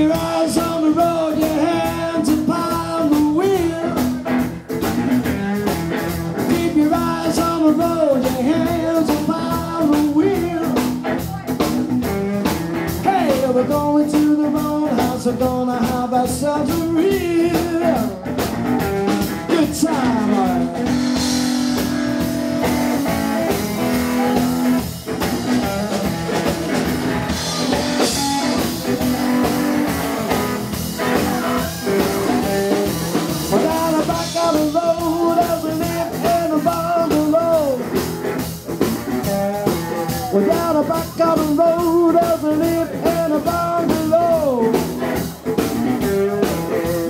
your eyes on the road, your hands upon the wheel. Keep your eyes on the road, your hands upon the wheel. Hey, we're going to the roadhouse, we're gonna have ourselves a We're down the back the road as we live in a bungalow.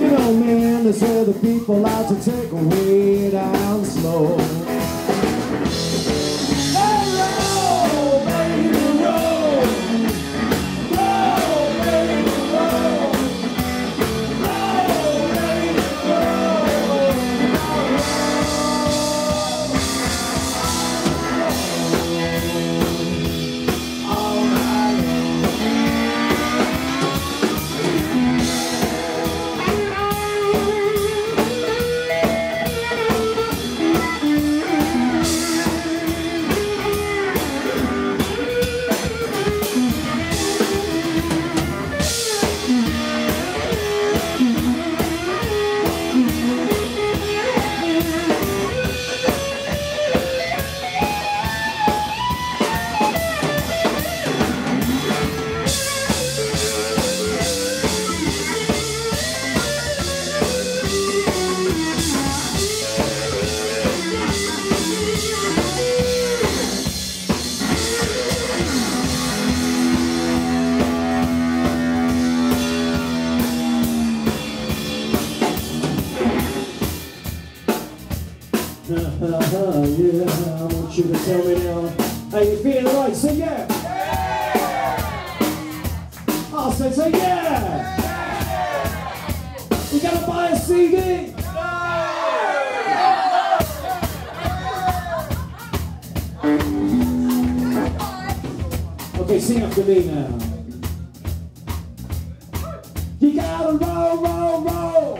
You know, man, they say the people like to take way down slow. Yeah, I want you to tell me now how you feeling right. Say yeah. I'll say, say yeah. You gotta buy a CD. Okay, sing after me now. You gotta roll, roll, roll,